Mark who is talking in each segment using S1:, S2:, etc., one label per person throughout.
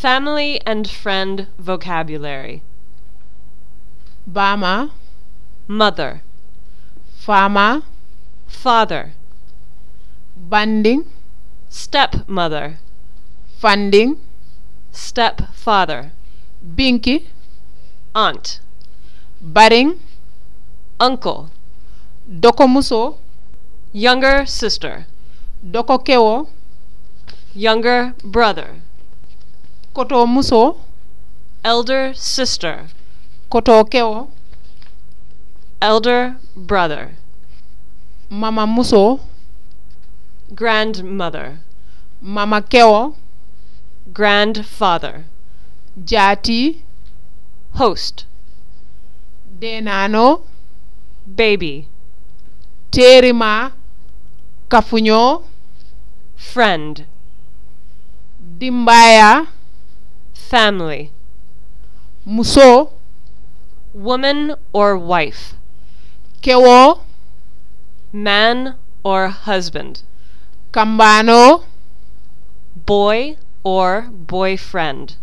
S1: Family and friend vocabulary.
S2: Bama,
S1: Mother,
S2: Fama,
S1: father,
S2: Banding,
S1: stepmother,
S2: Funding,
S1: stepfather,
S2: Binky,
S1: aunt,
S2: Baring,
S1: uncle,
S2: Dokomuso.
S1: Younger sister,
S2: Doko Kewo,
S1: younger brother,
S2: Koto Muso,
S1: elder sister,
S2: Koto Kewo,
S1: elder brother,
S2: Mama Muso,
S1: grandmother,
S2: Mama Kewo,
S1: grandfather,
S2: Jati,
S1: host,
S2: Denano,
S1: baby,
S2: Terima, Kafuño,
S1: friend,
S2: Dimbaya,
S1: family,
S2: Muso,
S1: woman or wife,
S2: Kewo,
S1: man or husband,
S2: Kambano,
S1: boy or boyfriend,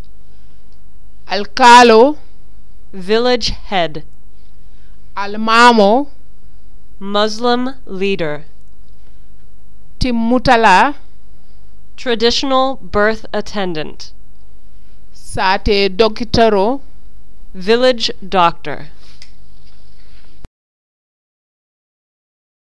S2: Alkalo,
S1: village head,
S2: Almamo,
S1: Muslim leader,
S2: Timutala.
S1: traditional birth attendant,
S2: Sate Dokitaro,
S1: village doctor.